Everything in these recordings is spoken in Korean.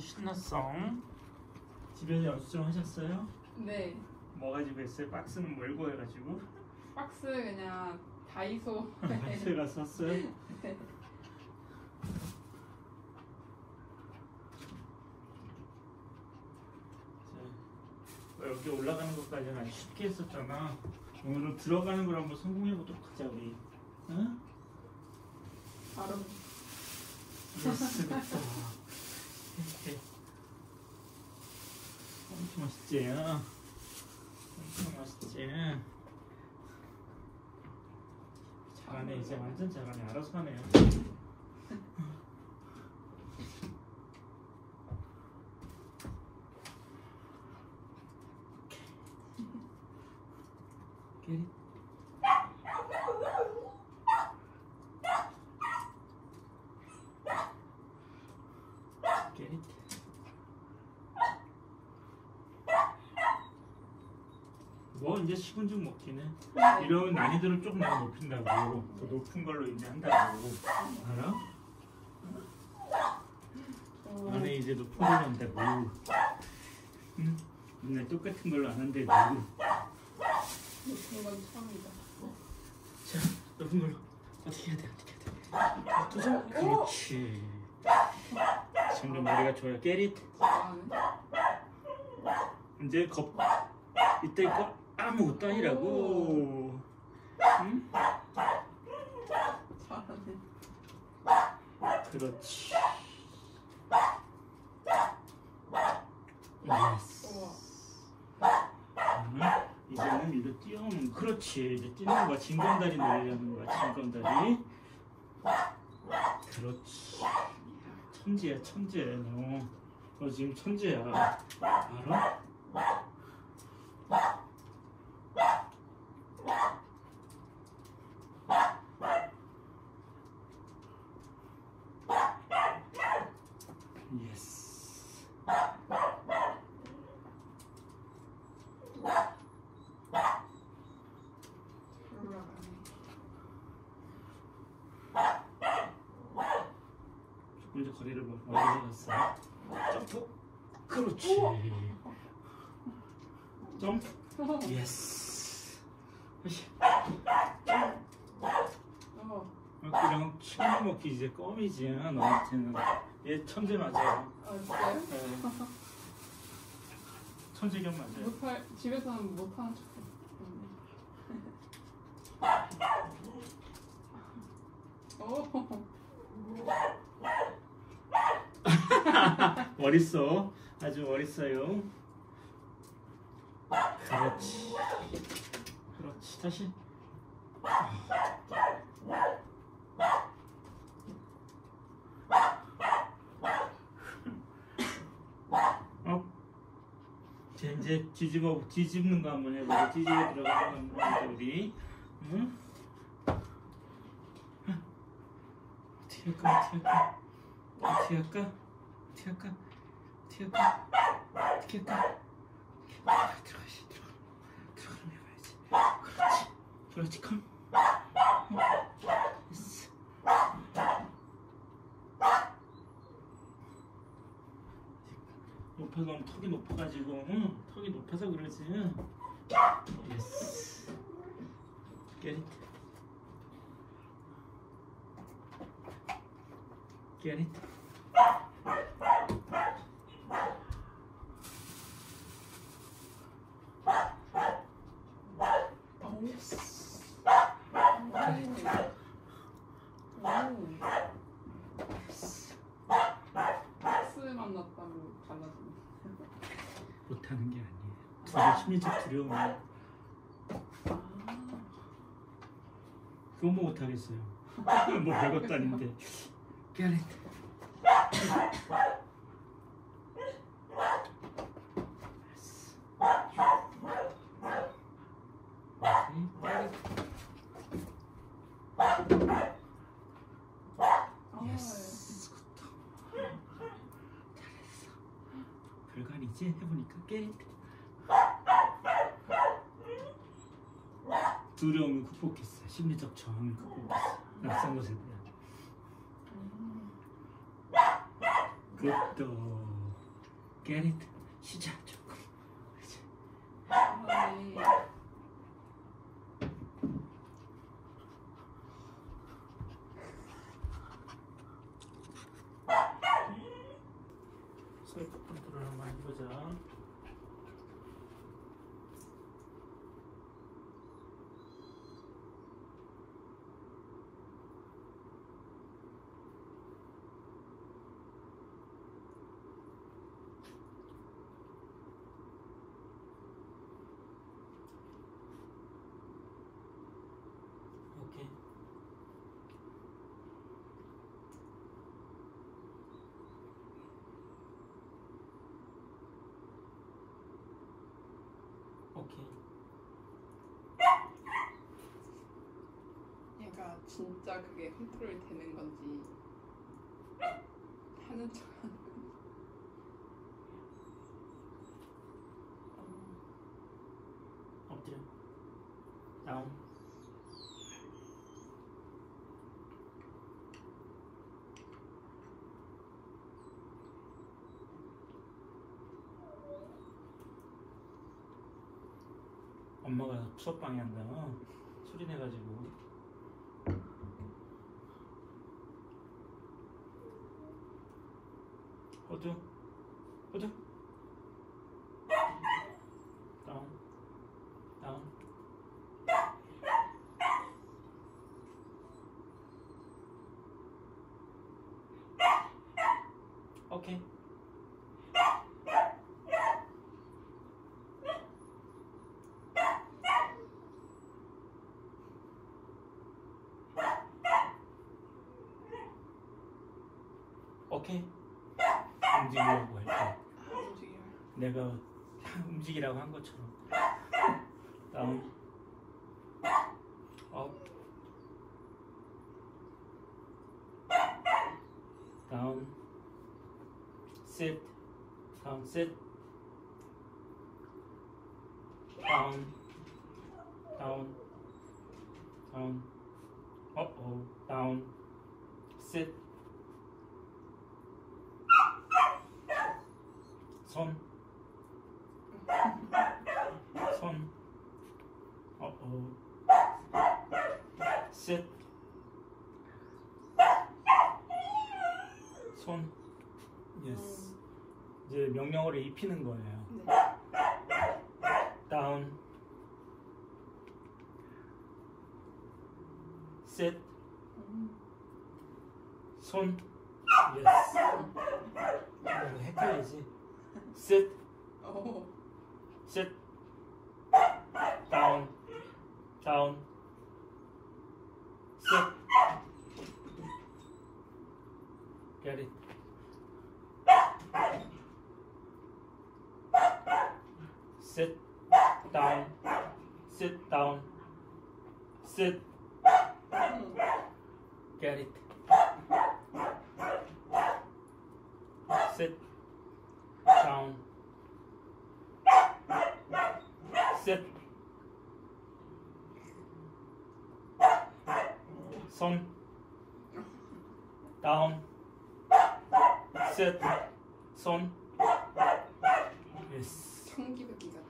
신났어. 집에서 연습 좀 하셨어요? 네. 뭐 가지고 했어요? 박스는 멀고 해가지고 박스 그냥 다이소. 박스에 가서 샀어요? 자, 여기 올라가는 것까지는 아주 쉽게 했었잖아. 오늘은 들어가는 걸 한번 성공해 보도록 하자 우리. 응? 예스 됐다. 엄청 맛있지? 어? 엄청 맛있지? 잘하네 이제 완전 잘하네 알아서 하네요. Get it? Get it? 뭐 이제 식은 죽 먹기는 네. 이런 난이도를 조금 더 높인다고. 더 높은 걸로 이제 한다고. 알아? 어, 안에 이제 높은 걸로 한다고 응? 맨날 똑같은 걸로 안 한다고 높은 건 처음이다. 자 높은 걸로. 어떻게 해야 돼 어떻게 해야 돼? 도전 그렇지. 점점 머리가 좋아요. get it 잘하네. 이제 겁. 이때 거 아무것도 아니라고. 응? 그렇지? 이제는 이거 뛰어오는 그렇지. 이제 뛰는 거야 징검다리 놀려는 거야 징검다리. 그렇지. 천재야 천재. 너. 너 지금 천재야. 알아? Yes 올라가네. 조금 이제 거리를 뭐 멀리 갔어 점프 그렇지 점프 Yes 으쌰. 어. 그냥 치고 먹기 이제 껌이지 너한테는 얘 천재 맞아 아 진짜요? 네. 천재견 맞아요. 못할 집에서는 못하는 척. 오. 멋있어. 아주 멋있어요. 그렇지. 그렇지. 다시 어? 자, 이제 뒤집어 뒤집는 거 한번 해보자 뒤집어 들어가는 거 한번 해보자 우리. 응? 어떻게 할까 어떻게 할까? 어떻게 할까? 어떻게 할까? 어떻게 할까? 어떻게 할까? 아, 들어가시 들어가. 들어가면 해봐야지. 그렇지. 그렇지 컴. 어, 됐어 턱이 높아가지고 응? 턱이 높아서 그러지. 예스 get it. Get 박스 만났다고 달라지네. 못하는 게 아니에요 두려 심리적 두려움이 그건 뭐 못하겠어요 뭐 별것도 아닌데. 아, 예스 굿 잘했어 별거 아니지 해보니까 get it 두려움을 극복했어 심리적 저항을 극복했어 낯선 것에 대한 음. 굿도 get it 시작 조금 아네 셀프 컨트롤 한번 해보자 오케이 오케이 얘가 진짜 그게 컨트롤 되는 건지 하는 척 하는 건지 엎드려 다운 엄마가 수업 방해한다. 소리 내가지고. 호두 호두 다운 다운 오케이 오케이. 움직이려고 할 때. 아 움직여 내가 움직이라고 한 것처럼. 다운 업 다운. Sit. 다운 sit. 다운 다운 어어 다운 sit 손 손, 어, 어, sit, 손, yes. 이제 명령어를 입히는 거예요. 네. down, sit, 음. 손, yes. 이거 헷갈리지? sit, 오 sit, down, down, sit. Get it. Sit down, sit down, sit. 음. Get it. Sit down. Sit. 손. Down. Sit. 손. Yes. 청기백기 같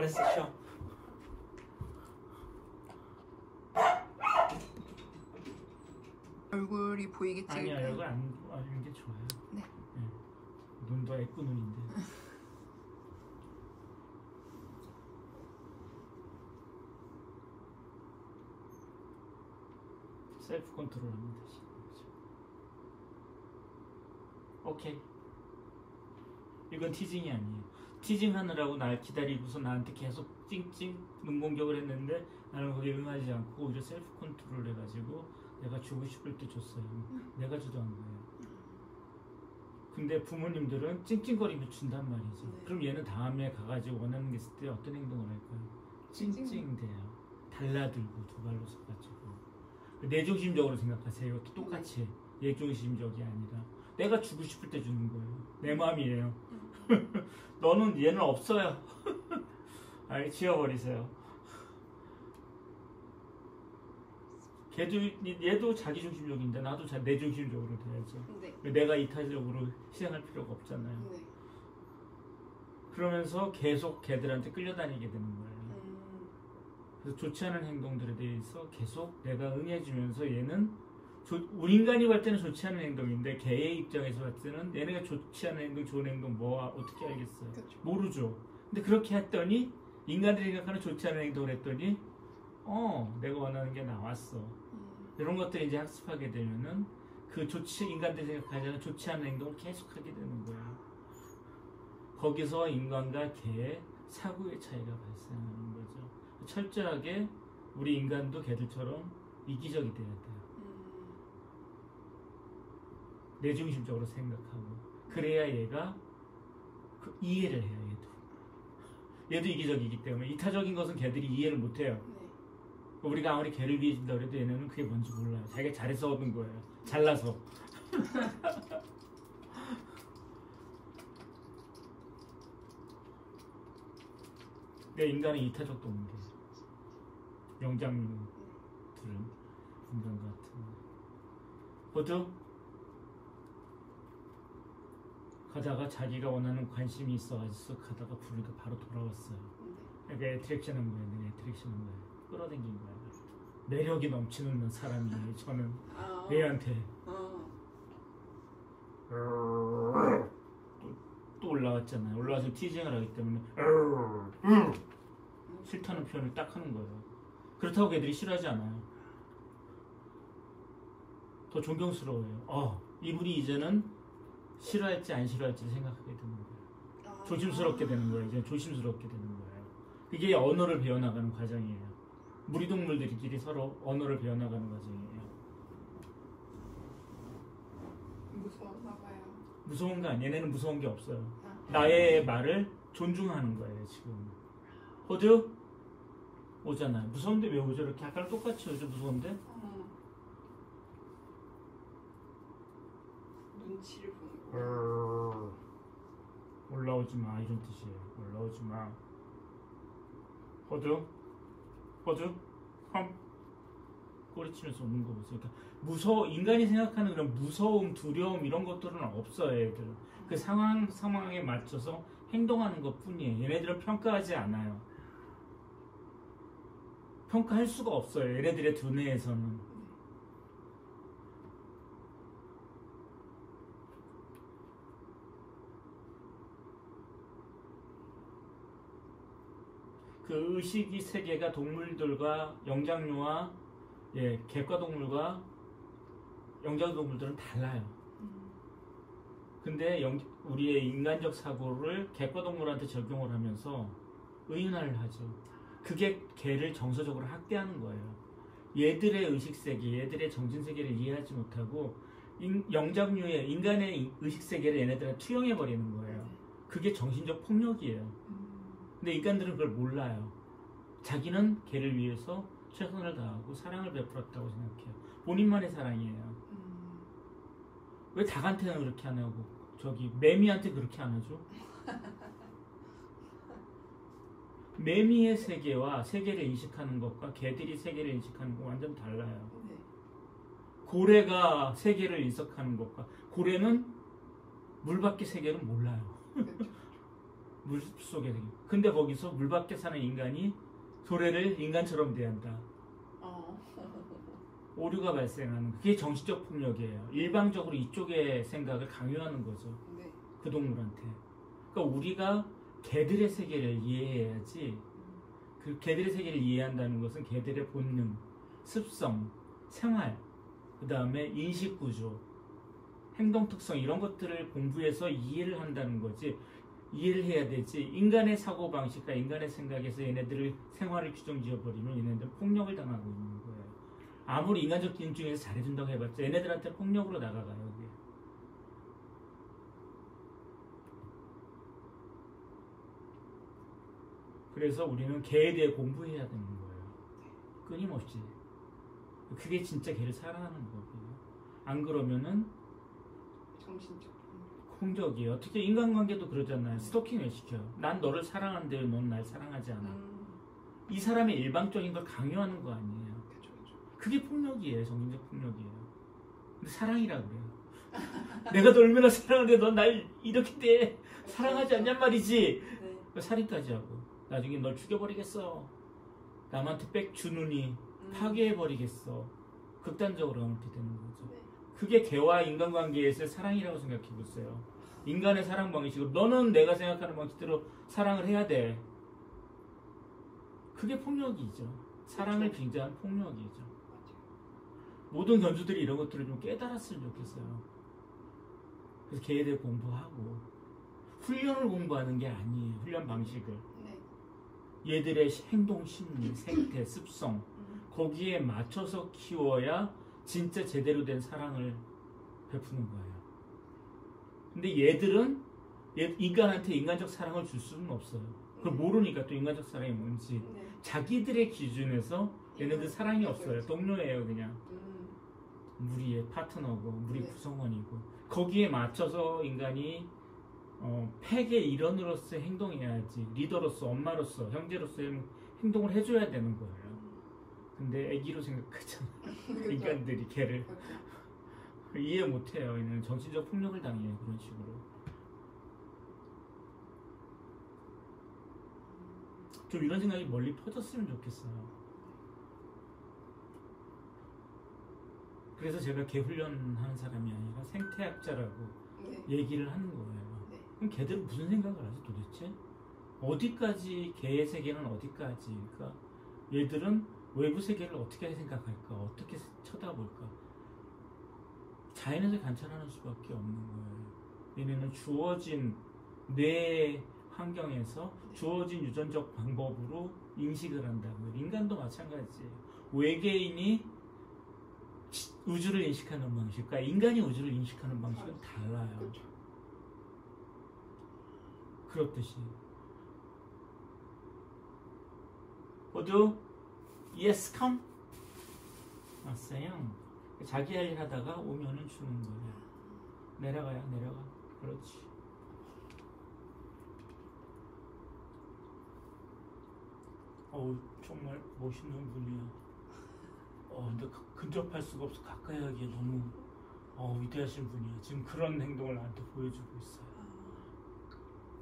그랬어, 쉬어. 얼굴이 보이게 아니야? 이거 안, 안, 게 좋아요. 네. 눈도 애꾸 눈인데. 셀프 컨트롤 합니다. 지금. 오케이. 이건 teasing이 아니에요. teasing 하느라고 날 기다리고서 나한테 계속 찡찡 눈 공격을 했는데 나는 거기에 응하지 않고 오히려 self control 해가지고 내가 주고 싶을 때 줬어요. 내가 주도한 거예요. 근데 부모님들은 찡찡거리면 준단 말이지. 네. 그럼 얘는 다음에 가가지고 원하는 게 있을 때 어떤 행동을 할까요? 찡찡대요. 달라들고 두 발로 서가지고 내중심적으로 생각하세요. 이것도 똑같이 얘중심적이 아니라 내가 주고 싶을 때 주는 거예요. 내 마음이에요. 너는 얘는 없어요. 아예 지워버리세요. 걔도 얘도 자기 중심적인데 나도 자- 내중심적으로 돼야죠. 네. 내가 이타적으로 희생할 필요가 없잖아요. 네. 그러면서 계속 걔들한테 끌려다니게 되는 거예요. 음. 그래서 좋지 않은 행동들에 대해서 계속 내가 응해주면서 얘는 조- 우리 인간이 볼 때는 좋지 않은 행동인데 걔의 입장에서 봤을 때는 얘네가 좋지 않은 행동, 좋은 행동 뭐 어떻게 알겠어요? 그렇죠. 모르죠. 근데 그렇게 했더니 인간들이 생각하는 좋지 않은 행동을 했더니 어 내가 원하는 게 나왔어. 음. 이런 것들 이제 학습하게 되면은 그 좋지 인간들이 생각하자는 좋지 않은 행동을 계속하게 되는 거예요. 거기서 인간과 개의 사고의 차이가 발생하는 거죠. 철저하게 우리 인간도 개들처럼 이기적이 돼야 돼요. 음. 내중심적으로 생각하고 그래야 얘가 그 이해를 해요. 얘도 얘도 이기적이기 때문에 이타적인 것은 개들이 이해를 못해요. 네. 우리가 아무리 개를 위해 준다 그래도 얘네는 그게 뭔지 몰라요. 자기가 잘해서 얻은 거예요. 잘나서. 내 인간은 이타적 동물이에요. 영장류들은 인간 같은. 호두 가다가 자기가 원하는 관심이 있어가지고 가다가 부르니까 바로 돌아왔어요. 네. 그러니까 attraction 한 거예요. 내가 attraction 한 거예요. 끌어당긴 거예요. 매력이 넘치는 사람이 저는 아. 얘한테 어. 또, 또 올라왔잖아요. 올라와서 티징을 하기 때문에 싫다는 표현을 딱 하는 거예요. 그렇다고 애들이 싫어하지 않아요. 더 존경스러워요. 어, 이분이 이제는 싫어할지 안 싫어할지를 생각하게 되는 거예요. 아. 조심스럽게 되는 거예요. 이제 조심스럽게 되는 거예요. 그게 언어를 배워나가는 과정이에요. 무리동물들끼리 서로 언어를 배워나가는 과정이에요. 무서웠나 봐요. 무서운 거 아니에요. 얘네는 무서운 게 없어요. 아. 나의 말을 존중하는 거예요, 지금. 호주? 오잖아요. 무서운데 왜 오죠? 이렇게 아까랑 똑같이 오죠, 무서운데? 어. 눈치를. 올라오지 마, 이런 뜻이에요. 올라오지 마. 호주? 호주? 컴? 꼬리치면서 오는 거 보세요. 그러니까 무서워, 인간이 생각하는 그런 무서움, 두려움, 이런 것들은 없어요, 얘들. 그 상황, 상황에 맞춰서 행동하는 것 뿐이에요. 얘네들은 평가하지 않아요. 평가할 수가 없어요. 얘네들의 두뇌에서는. 그 의식이 세계가 동물들과 영장류와 예, 객과 동물과 영장 동물들은 달라요. 음. 근데 영- 우리의 인간적 사고를 객과 동물한테 적용을 하면서 의인화를 하죠. 그게 개를 정서적으로 학대하는 거예요. 얘들의 의식 세계, 얘들의 정신 세계를 이해하지 못하고 인- 영장류의 인간의 의식 세계를 얘네들한테 투영해 버리는 거예요. 그게 정신적 폭력이에요. 음. 근데 인간들은 그걸 몰라요. 자기는 개를 위해서 최선을 다하고 사랑을 베풀었다고 생각해요. 본인만의 사랑이에요. 음. 왜 닭한테는 그렇게 안 하고 저기 매미한테 그렇게 안 하죠? 매미의 세계와 세계를 인식하는 것과 개들이 세계를 인식하는 건 완전 달라요. 네. 고래가 세계를 인식하는 것과 고래는 물 밖의 세계는 몰라요. 물 세계. 근데 거기서 물 밖에 사는 인간이 고래를 인간처럼 대한다. 어. 오류가 발생하는 그게 정신적 폭력이에요. 일방적으로 이쪽의 생각을 강요하는 거죠. 네. 그 동물한테. 그러니까 우리가 개들의 세계를 이해해야지. 그 개들의 세계를 이해한다는 것은 개들의 본능, 습성, 생활, 그 다음에 인식 구조, 행동 특성 이런 것들을 공부해서 이해를 한다는 거지. 이해를 해야 되지. 인간의 사고 방식과 인간의 생각에서 얘네들을 생활을 규정지어 버리면 얘네들은 폭력을 당하고 있는 거예요. 아무리 인간적 기능 중에서 잘해준다고 해봤자 얘네들한테 폭력으로 나가가요. 그게. 그래서 우리는 개에 대해 공부해야 되는 거예요. 끊임없이. 그게 진짜 개를 사랑하는 거고요. 안 그러면은 정신적. 공격이에요. 특히 인간관계도 그러잖아요. 스토킹을 시켜요. 난 너를 사랑하는데 넌날 사랑하지 않아. 음. 이 사람의 일방적인 걸 강요하는 거 아니에요. 그게 폭력이에요. 정신적 폭력이에요. 근데 사랑이라 그래요. 내가 너 얼마나 사랑하는데 넌 날 이렇게 돼 사랑하지 않냔 말이지. 네. 살인까지 하고 나중에 널 죽여버리겠어. 남한테 빽 주느니 음. 파괴해버리겠어. 극단적으로 이렇게 되는 거죠. 네. 그게 개와 인간관계에서의 사랑이라고 생각해 보세요. 인간의 사랑 방식으로 너는 내가 생각하는 방식대로 사랑을 해야 돼. 그게 폭력이죠. 사랑을 그렇죠. 빙자한 폭력이죠. 모든 견주들이 이런 것들을 좀 깨달았으면 좋겠어요. 그래서 걔에 대해 공부하고 훈련을 공부하는 게 아니에요. 훈련 방식을. 네. 얘들의 행동 심리, 생태, 습성 음. 거기에 맞춰서 키워야 진짜 제대로 된 사랑을 베푸는 거예요. 근데 얘들은 얘- 인간한테 인간적 사랑을 줄 수는 없어요. 그걸 모르니까 또 인간적 사랑이 뭔지 네. 자기들의 기준에서 얘네들 사랑이 없어요. 동료예요 그냥. 음. 무리의 파트너고 무리 네. 구성원이고 거기에 맞춰서 인간이 어, 팩의 일원으로서 행동해야지 리더로서 엄마로서 형제로서의 행동을 해줘야 되는 거예요. 근데 애기로 생각하잖아. 인간들이 걔를. 이해 못해요. 얘는 정신적 폭력을 당해요 그런 식으로. 좀 이런 생각이 멀리 퍼졌으면 좋겠어요. 그래서 제가 개 훈련하는 사람이 아니라 생태학자라고 네. 얘기를 하는 거예요. 네. 그럼 걔들은 무슨 생각을 하지 도대체? 어디까지 개의 세계는 어디까지? 그러니까 얘들은 외부 세계를 어떻게 생각할까? 어떻게 쳐다볼까? 자연에서 관찰하는 수밖에 없는 거예요. 얘네는 주어진 뇌 환경에서 주어진 유전적 방법으로 인식을 한다고요. 인간도 마찬가지예요. 외계인이 지- 우주를 인식하는 방식과 인간이 우주를 인식하는 방식은 달라요. 그렇죠. 그렇듯이 모두 yes come 왔어요. 자기 할 일 하다가 오면은 주는 거예요. 내려가요, 내려가. 그렇지. 어우 정말 멋있는 분이야. 어 근데 가- 근접할 수가 없어 가까이 하기에 너무 어 위대하신 분이야. 지금 그런 행동을 나한테 보여주고 있어요.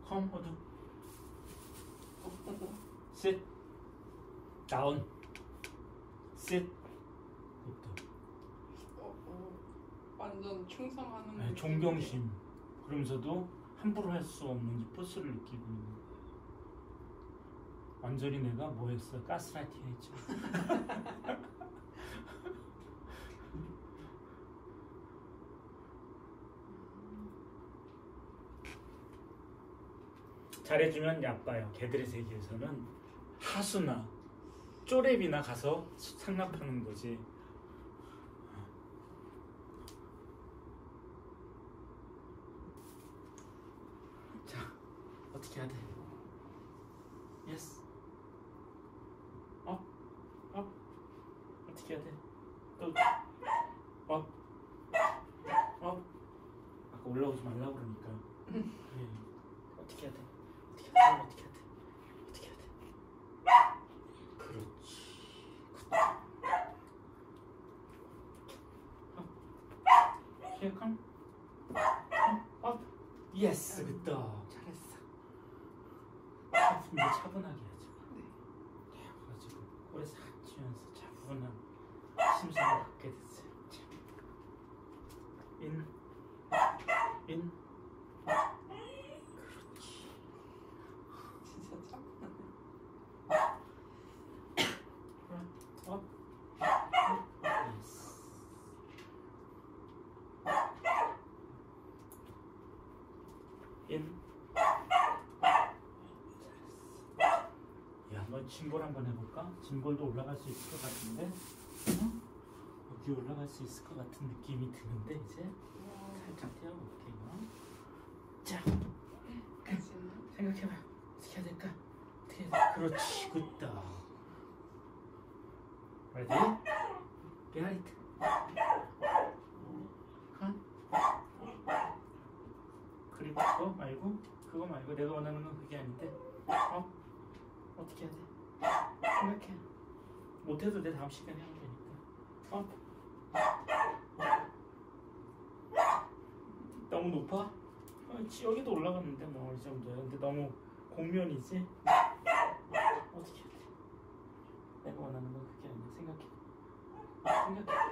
컴 호두 sit down sit 굿다. 어, 어, 완전 충성하는 네, 존경심 그러면서도 함부로 할 수 없는 이 포스를 느끼고 있는. 완전히 내가 뭐 했어 가스라이팅 했죠. 잘해주면 야빠요. 개들의 세계에서는 하수나 쪼렙이나 가서 상납하는 거지. 자, 어떻게 해야 돼? Yes. Up, up. 어떻게 해야 돼? 또 up, up. 아까 올라오지 말라고 그러니까. 그래. 어떻게 해야 돼? 어떻게 해야 돼? 어떻게 해야 돼? 어떻게 해야 돼? 그렇지. Up. Here come. Up. Yes, good dog. 이제 차분하게 하지. 네. 그래가지고 꼬리 싹 쥐면서 차분한 심장을 갖게 됐어요. 자. In, in. 그렇지. 진짜 참. Up. Yes. In. 잘했어. 야, 너 짐볼 한번 해볼까? 짐볼도 올라갈 수 있을 것 같은데? 어? 여기 올라갈 수 있을 것 같은 느낌이 드는데 이제 살짝 떼어볼게요. 자, 지금 생각해봐. 어떻게 해야 될까? 어떻게 해야 돼? 그렇지, 굿다. 게라이트. 칸. 그리고 그거 말고 그거 말고 내가 원하는 건 그게 아닌데 어? 어떻게 해야 돼? 생각해. 못해도 내 다음 시간에 하면 되니까. Up. 너무 높아? 어, 지- 여기도 올라갔는데 뭐 이 정도야. 근데 너무 곡면이지? 어떻게 해야 돼? 내가 원하는 건 그게 아니야. 생각해. 생각해.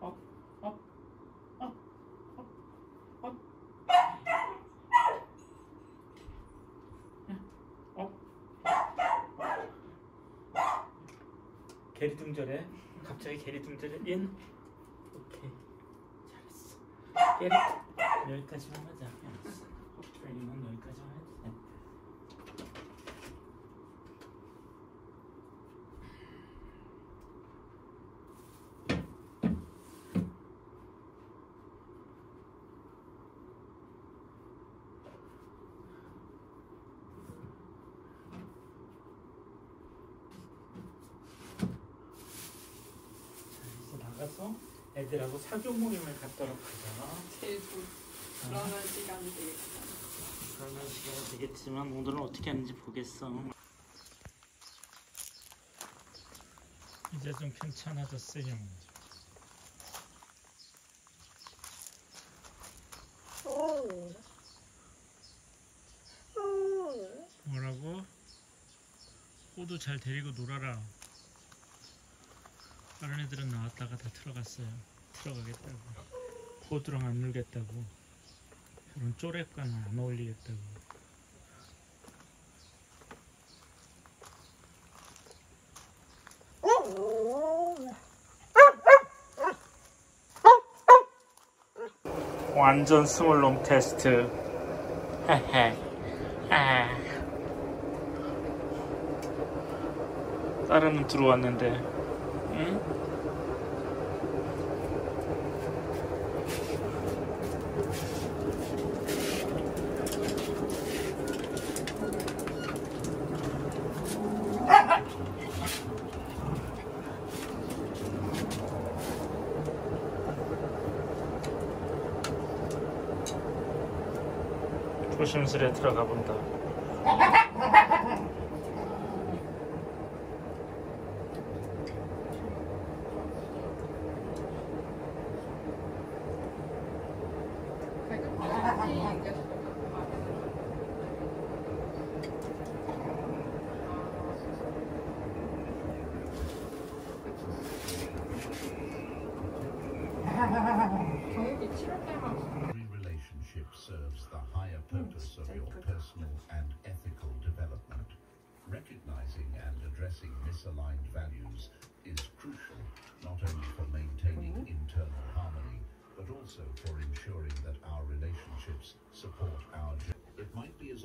Up, up, up, Up, up. 야, up. 개리둥절해. 갑자기 개리둥절해. 얜. 오케이. 잘했어. 게리. 여기까지만 하자. 알았어. 트레이닝은 여기까지만 해도 돼. 자, 이제 나가서 애들하고 사교 모임을 갖도록 하자. 제일 부- 불안한 시간이 되겠다. 그러면 시간이 되겠지만 오늘은 어떻게 하는지 보겠어. 이제 좀 괜찮아졌어요. 뭐라고? 호두 잘 데리고 놀아라. 다른 애들은 나왔다가 다 들어갔어요. 들어가겠다고. 호두랑 안 놀겠다고. 그런 쪼랩과는 안 어울리겠다고. 완전 스몰롬 테스트. 다른 들어왔는데, 응? 조심스레 들어가 본다.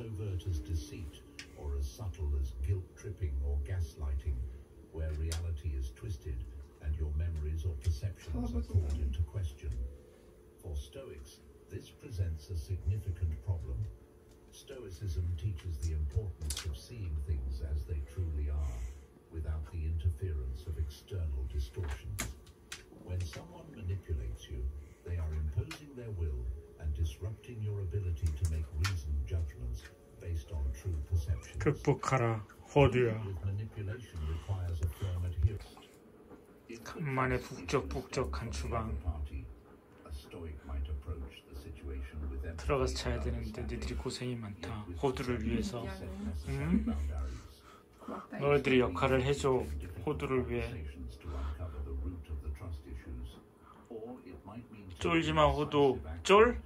Overt as deceit or as subtle as guilt tripping or gaslighting, where reality is twisted and your memories or perceptions are called into question. For Stoics, this presents a significant problem. Stoicism teaches the importance of seeing things as they truly are, without the interference of external distortions. When someone manipulates you, they are imposing their will and disrupting your ability to make reasoned judgments based on true perceptions. 극복하라, 호두야. 간만에 북적북적한 주방. 들어가서 자야 되는데 니들이 고생이 많다. 호두를 위해서. 음? 고맙다. 너희들이 역할을 해줘. 호두를 위해. conversations to uncover the root of the trust issues. Or it might mean 쫄지 taking 마, 호두. 쫄?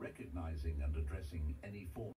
Recognizing and addressing any form